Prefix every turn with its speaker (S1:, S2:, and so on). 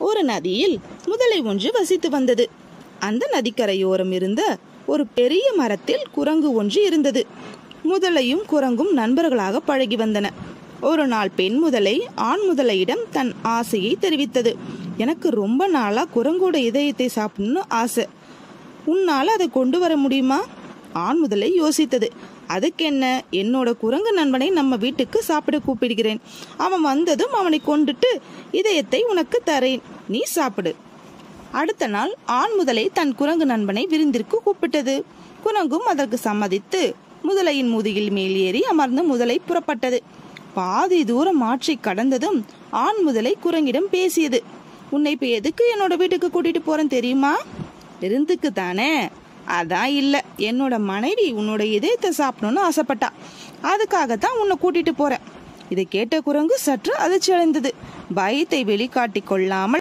S1: ஒரு நதியில் முதலை ஒன்று வசித்து வந்தது. அந்த நதிக்கரையோரம் இருந்த ஒரு பெரிய மரத்தில் குரங்கு ஒன்று இருந்தது. முதலையும் குரங்கும் நண்பர்களாக பழகி வந்தன. ஒரு நாள் பெண் முதலை ஆண் முதலையிடம் தன் ஆசையை தெரிவித்தது. எனக்கு ரொம்ப நாளா குரங்கோட இதயத்தை சாப்பிடணும்னு ஆசை. உன்னால அதை கொண்டு வர முடியுமா? ஆண் முதலை யோசித்தது. அதுக்கென்ன? என்னோட குரங்கு நண்பனை நம்ம வீட்டுக்கு சாப்பிட கூப்பிடுகிறேன். அவன் வந்ததும் அவனை கொண்டுட்டு இதயத்தை உனக்கு தரேன். நீ சாப்பிடு. அடுத்த நாள் ஆண் முதலை தன் குரங்கு நண்பனை விருந்திற்கு கூப்பிட்டது. குரங்கும் அதற்கு சம்மதித்து முதலையின் முதுகில் மேல் ஏறி அமர்ந்து முதலை புறப்பட்டது. பாதி தூரம் ஆற்றை கடந்ததும் ஆண் முதலை குரங்கிடம் பேசியது. உன்னை இப்ப எதுக்கு என்னோட வீட்டுக்கு கூட்டிட்டு போறேன் தெரியுமா? விருந்துக்கு தானே. அதான் இல்லை. என்னோட மனைவி உன்னோட இதயத்தை சாப்பிடணும்னு ஆசைப்பட்டா. அதுக்காகத்தான் உன்னை கூட்டிட்டு போறேன். இதை கேட்ட குரங்கு சற்று அதிர்ச்சி அடைந்தது பயத்தை வெளிக்காட்டி கொள்ளாமல்